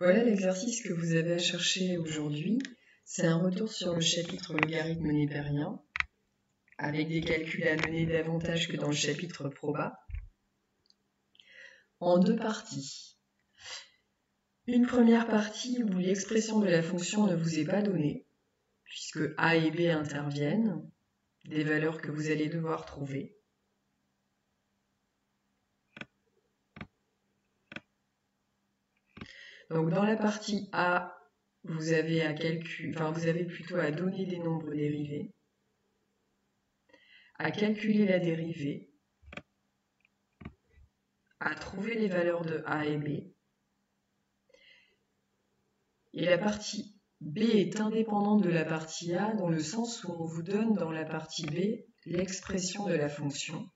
Voilà l'exercice que vous avez à chercher aujourd'hui. C'est un retour sur le chapitre logarithme népérien, avec des calculs à mener davantage que dans le chapitre proba, en deux parties. Une première partie où l'expression de la fonction ne vous est pas donnée, puisque a et b interviennent, des valeurs que vous allez devoir trouver. Donc dans la partie A, vous avez à enfin vous avez plutôt à donner des nombres dérivés, à calculer la dérivée, à trouver les valeurs de A et B. Et la partie B est indépendante de la partie A dans le sens où on vous donne dans la partie B l'expression de la fonction.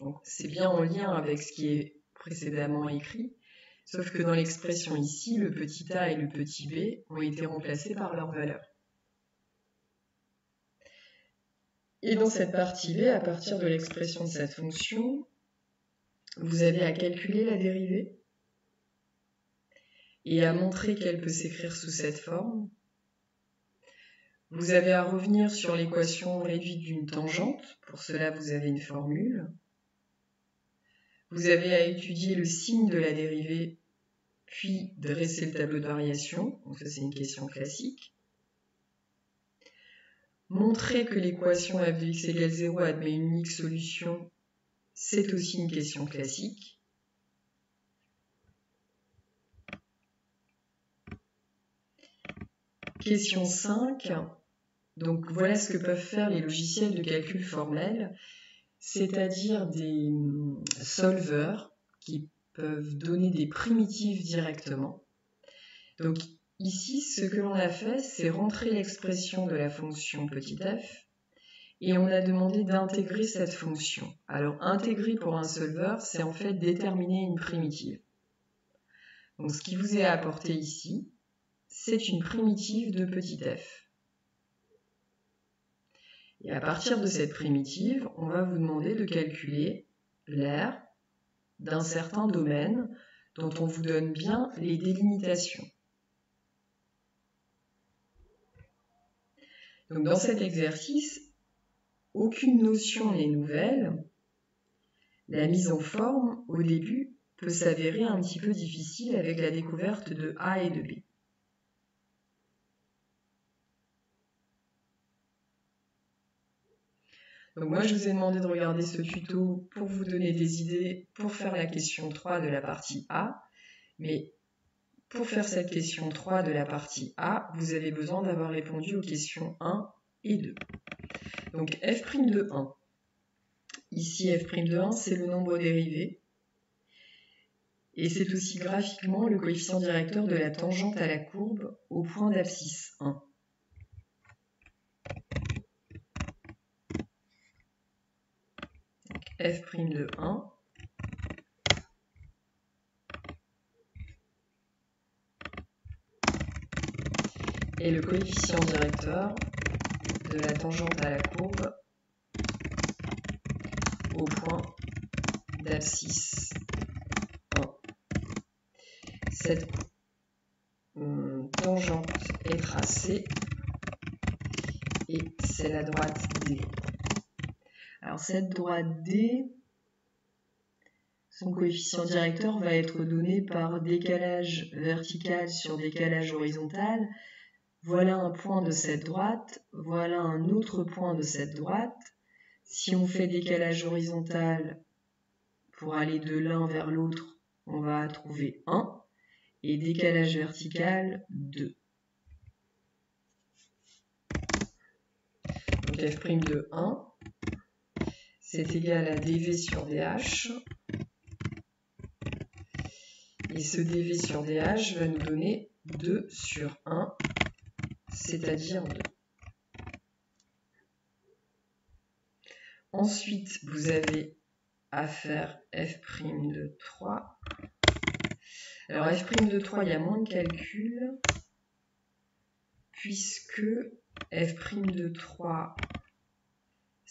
Donc c'est bien en lien avec ce qui est précédemment écrit. Sauf que dans l'expression ici, le petit a et le petit b ont été remplacés par leur valeur. Et dans cette partie b, à partir de l'expression de cette fonction, vous avez à calculer la dérivée et à montrer qu'elle peut s'écrire sous cette forme. Vous avez à revenir sur l'équation réduite d'une tangente. Pour cela, vous avez une formule. Vous avez à étudier le signe de la dérivée puis dresser le tableau de variation, donc ça c'est une question classique. Montrer que l'équation f de x égale 0 admet une unique solution, c'est aussi une question classique. Question 5. Donc voilà ce que peuvent faire les logiciels de calcul formel, c'est-à-dire des solvers qui donner des primitives directement. Donc ici, ce que l'on a fait, c'est rentrer l'expression de la fonction petit f et on a demandé d'intégrer cette fonction. Alors intégrer pour un solver, c'est en fait déterminer une primitive. Donc ce qui vous est apporté ici, c'est une primitive de petit f. Et à partir de cette primitive, on va vous demander de calculer l'air d'un certain domaine dont on vous donne bien les délimitations. Dans cet exercice, aucune notion n'est nouvelle. La mise en forme, au début, peut s'avérer un petit peu difficile avec la découverte de A et de B. Donc moi, je vous ai demandé de regarder ce tuto pour vous donner des idées pour faire la question 3 de la partie A. Mais pour faire cette question 3 de la partie A, vous avez besoin d'avoir répondu aux questions 1 et 2. Donc f' de 1. Ici, f' de 1, c'est le nombre dérivé. Et c'est aussi graphiquement le coefficient directeur de la tangente à la courbe au point d'abscisse 1. F' de 1 et le coefficient directeur de la tangente à la courbe au point d'abscisse 1. Cette hum, tangente est tracée et c'est la droite D. Alors cette droite D, son coefficient directeur va être donné par décalage vertical sur décalage horizontal. Voilà un point de cette droite, voilà un autre point de cette droite. Si on fait décalage horizontal pour aller de l'un vers l'autre, on va trouver 1 et décalage vertical 2. Donc f' de 1 c'est égal à dv sur dh. Et ce dv sur dh va nous donner 2 sur 1, c'est-à-dire 2. Ensuite, vous avez à faire f' de 3. Alors f' de 3, il y a moins de calculs, puisque f' de 3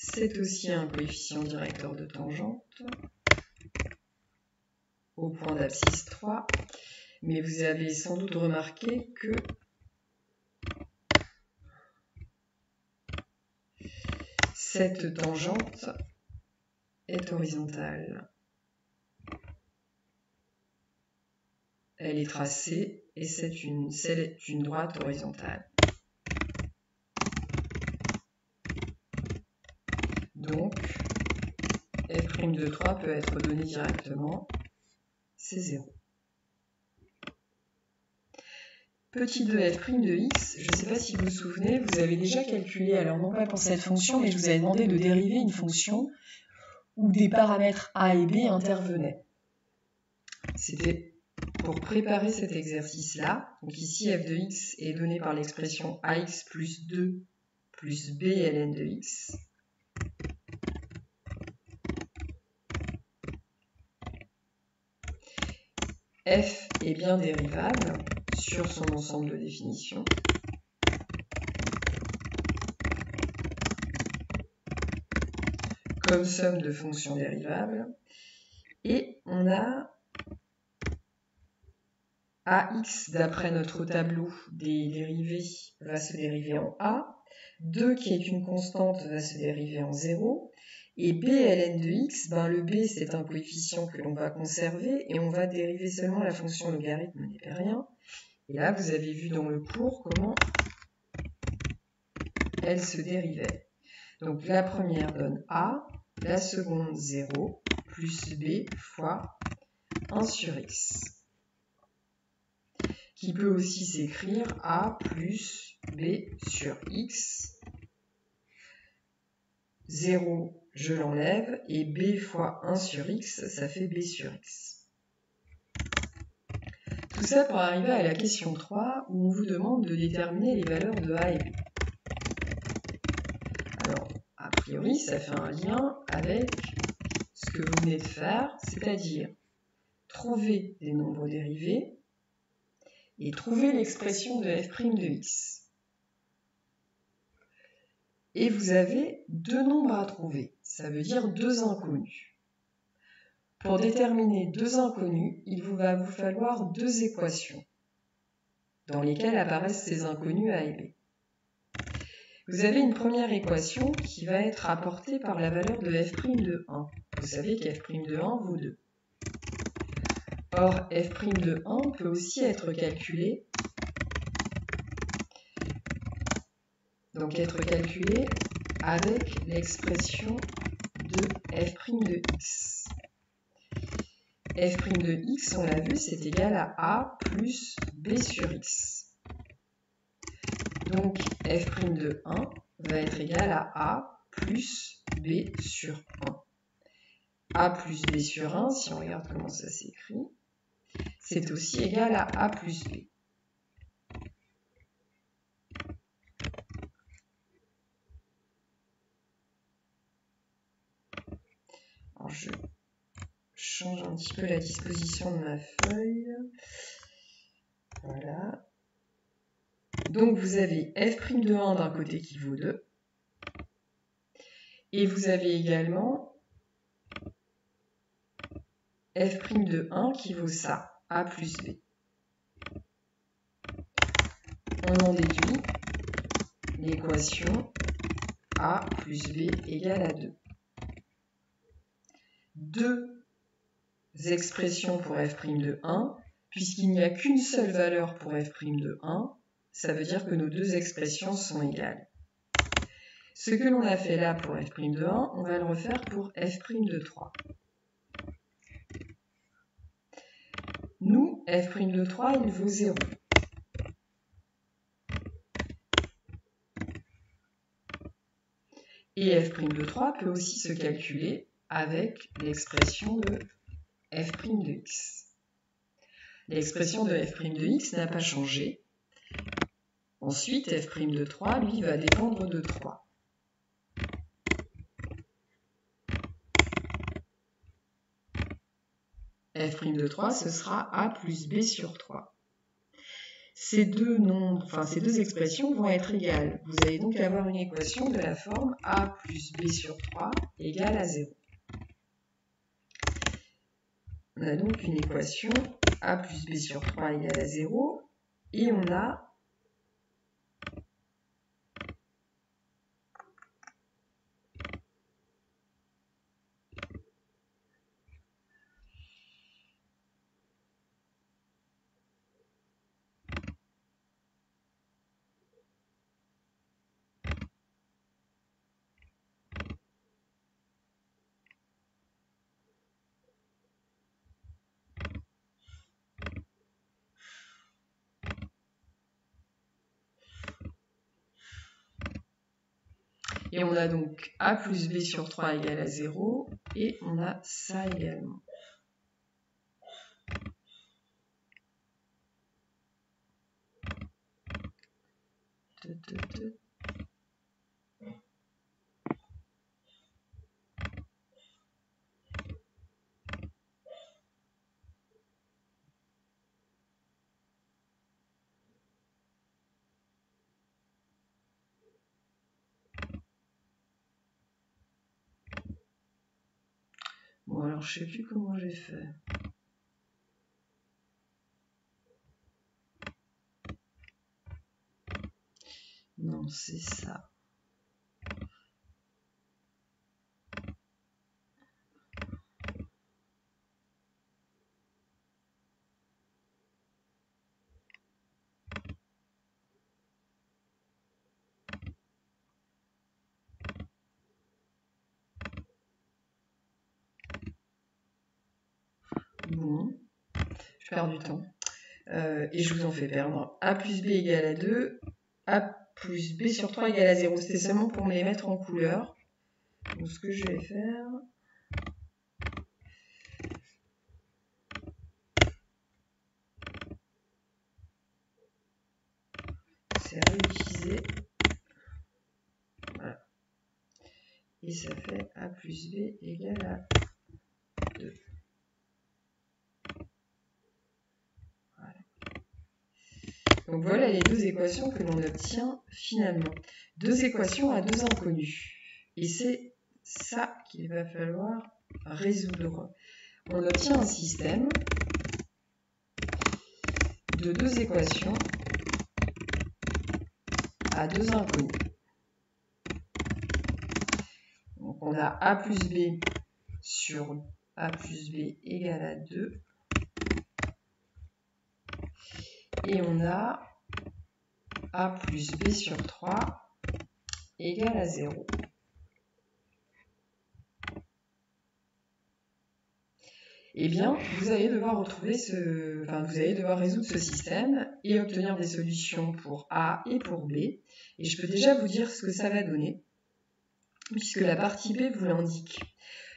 c'est aussi un coefficient directeur de tangente au point d'abscisse 3, mais vous avez sans doute remarqué que cette tangente est horizontale. Elle est tracée et c'est une, une droite horizontale. Donc, de 3 peut être donné directement, c'est 0. Petit 2f' de x, je ne sais pas si vous vous souvenez, vous avez déjà calculé, alors non pas pour cette fonction, mais je vous avais demandé de dériver une fonction où des paramètres a et b intervenaient. C'était pour préparer cet exercice-là. Donc ici, f de x est donné par l'expression ax plus 2 plus b ln de x. f est bien dérivable sur son ensemble de définitions. comme somme de fonctions dérivables. Et on a ax, d'après notre tableau des dérivés, va se dériver en a. 2 qui est une constante va se dériver en 0. Et b ln de x, ben le b c'est un coefficient que l'on va conserver et on va dériver seulement la fonction logarithme népérien. Et là vous avez vu dans le cours comment elle se dérivait. Donc la première donne a, la seconde 0, plus b fois 1 sur x, qui peut aussi s'écrire a plus b sur x. 0, je l'enlève, et b fois 1 sur x, ça fait b sur x. Tout ça pour arriver à la question 3, où on vous demande de déterminer les valeurs de a et b priori, ça fait un lien avec ce que vous venez de faire, c'est-à-dire trouver des nombres dérivés et trouver l'expression de f' de x. Et vous avez deux nombres à trouver, ça veut dire deux inconnus. Pour déterminer deux inconnus, il vous va vous falloir deux équations dans lesquelles apparaissent ces inconnus a et b. Vous avez une première équation qui va être apportée par la valeur de f' de 1. Vous savez qu'f' de 1 vaut 2. Or, f' de 1 peut aussi être calculé donc être calculé avec l'expression de f' de x. f' de x, on l'a vu, c'est égal à a plus b sur x. Donc f' de 1 va être égal à a plus b sur 1. a plus b sur 1, si on regarde comment ça s'écrit, c'est aussi égal à a plus b. Je change un petit peu la disposition de ma feuille. Voilà. Donc vous avez f' de 1 d'un côté qui vaut 2. Et vous avez également f' de 1 qui vaut ça, a plus b. On en déduit l'équation a plus b égale à 2. Deux expressions pour f' de 1, puisqu'il n'y a qu'une seule valeur pour f' de 1, ça veut dire que nos deux expressions sont égales. Ce que l'on a fait là pour f' de 1, on va le refaire pour f' de 3. Nous, f' de 3, il vaut 0. Et f' de 3 peut aussi se calculer avec l'expression de f' de x. L'expression de f' de x n'a pas changé, Ensuite, f' de 3, lui, va dépendre de 3. f' de 3, ce sera a plus b sur 3. Ces deux ces deux expressions vont être égales. Vous allez donc avoir une équation de la forme a plus b sur 3 égale à 0. On a donc une équation a plus b sur 3 égale à 0 et on a Et on a donc a plus b sur 3 égale à 0, et on a ça également. Alors je sais plus comment j'ai fait. Non, c'est ça. Bon, je perds du temps. Euh, et je vous en fais perdre. A plus B égale à 2. A plus B sur 3 égale à 0. C'était seulement pour me les mettre en couleur. Donc ce que je vais faire... C'est réutiliser. Voilà. Et ça fait A plus B égale à Donc voilà les deux équations que l'on obtient finalement. Deux équations à deux inconnus. Et c'est ça qu'il va falloir résoudre. On obtient un système de deux équations à deux inconnus. Donc on a a plus b sur a plus b égale à 2 et on a a plus b sur 3 égale à 0. Eh bien, vous allez devoir vous allez devoir résoudre ce système et obtenir des solutions pour A et pour B. Et je peux déjà vous dire ce que ça va donner, puisque la partie B vous l'indique.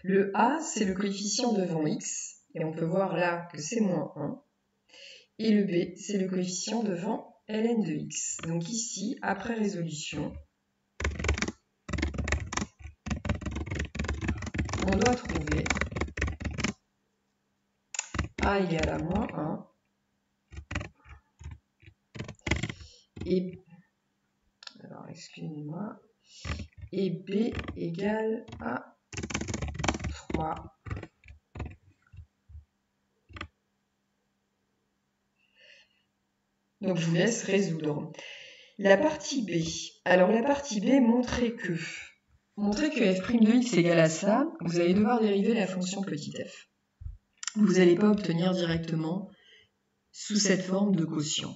Le A, c'est le coefficient devant x, et on peut voir là que c'est moins 1. Et le b, c'est le coefficient devant ln de x. Donc ici, après résolution, on doit trouver a égale à moins 1 et alors excusez-moi. Et b égale à 3 Donc je vous laisse résoudre. La partie B. Alors la partie B montrait que montrer que f' de x égale à ça, vous allez devoir dériver la fonction petit f. Vous n'allez pas obtenir directement sous cette forme de quotient.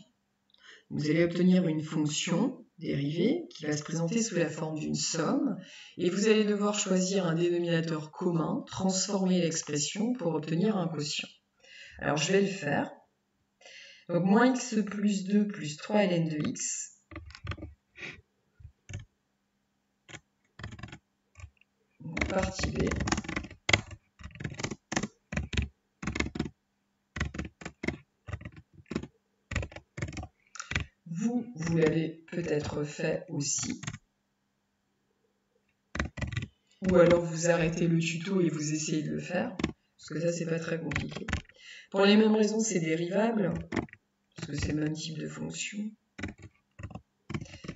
Vous allez obtenir une fonction dérivée qui va se présenter sous la forme d'une somme et vous allez devoir choisir un dénominateur commun, transformer l'expression pour obtenir un quotient. Alors je vais le faire. Donc moins x plus 2 plus 3 ln de x. partie B. Vous, vous l'avez peut-être fait aussi. Ou alors vous arrêtez le tuto et vous essayez de le faire. Parce que ça, c'est pas très compliqué. Pour les mêmes raisons, c'est dérivable parce que c'est le même type de fonction.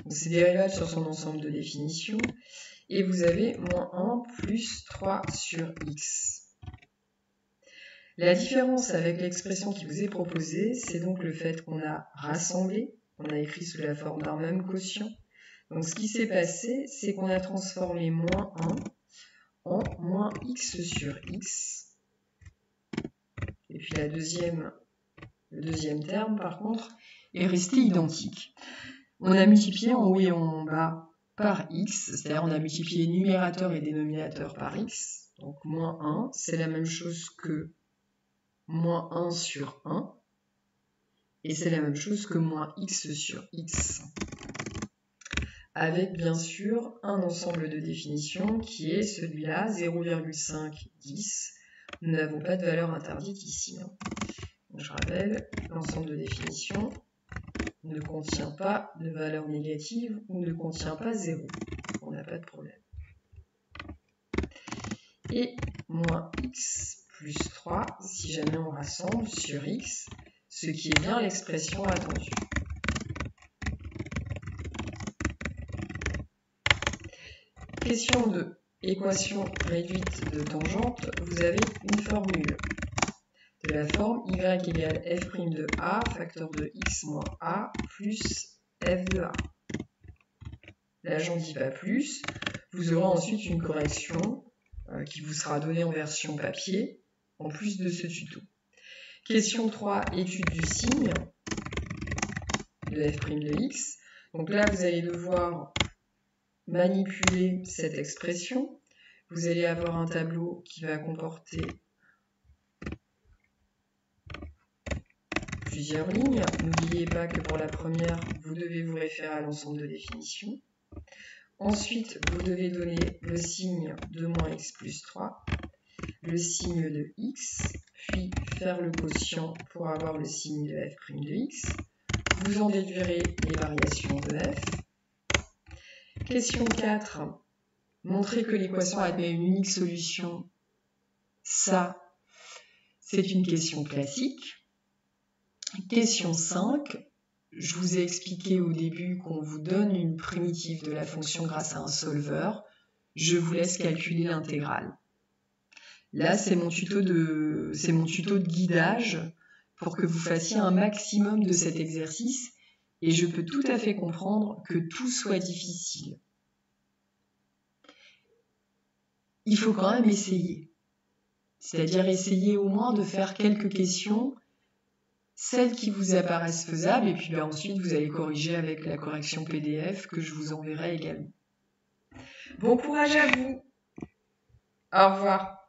C'est dérivable sur son ensemble de définitions. Et vous avez moins 1 plus 3 sur x. La différence avec l'expression qui vous est proposée, c'est donc le fait qu'on a rassemblé, on a écrit sous la forme d'un même quotient. Donc ce qui s'est passé, c'est qu'on a transformé moins 1 en moins x sur x. Et puis la deuxième, le deuxième terme, par contre, est resté identique. On a multiplié en haut et en bas par x, c'est-à-dire on a multiplié numérateur et dénominateur par x. Donc moins 1, c'est la même chose que moins 1 sur 1. Et c'est la même chose que moins x sur x. Avec bien sûr un ensemble de définitions qui est celui-là, 0,510. Nous n'avons pas de valeur interdite ici. Hein. Je rappelle, l'ensemble de définitions ne contient pas de valeur négative ou ne contient pas 0. On n'a pas de problème. Et moins x plus 3 si jamais on rassemble sur x, ce qui est bien l'expression attendue. Question 2. Équation réduite de tangente, vous avez une formule de la forme y égale f' de a, facteur de x moins a, plus f de a. Là, j'en dis pas plus. Vous aurez ensuite une correction euh, qui vous sera donnée en version papier, en plus de ce tuto. Question 3, étude du signe de f' de x. Donc là, vous allez devoir manipuler cette expression. Vous allez avoir un tableau qui va comporter plusieurs lignes. N'oubliez pas que pour la première, vous devez vous référer à l'ensemble de définitions. Ensuite, vous devez donner le signe de moins x plus 3, le signe de x, puis faire le quotient pour avoir le signe de f' de x. Vous en déduirez les variations de f. Question 4. Montrer que l'équation admet une unique solution. Ça, c'est une question classique. Question 5. Je vous ai expliqué au début qu'on vous donne une primitive de la fonction grâce à un solveur. Je vous laisse calculer l'intégrale. Là, c'est mon, tuto de, c'est mon tuto de guidage pour que vous fassiez un maximum de cet exercice et je peux tout à fait comprendre que tout soit difficile. Il faut quand même essayer. C'est-à-dire essayer au moins de faire quelques questions celles qui vous apparaissent faisables, et puis ben, ensuite vous allez corriger avec la correction PDF que je vous enverrai également. Bon courage à vous. Au revoir.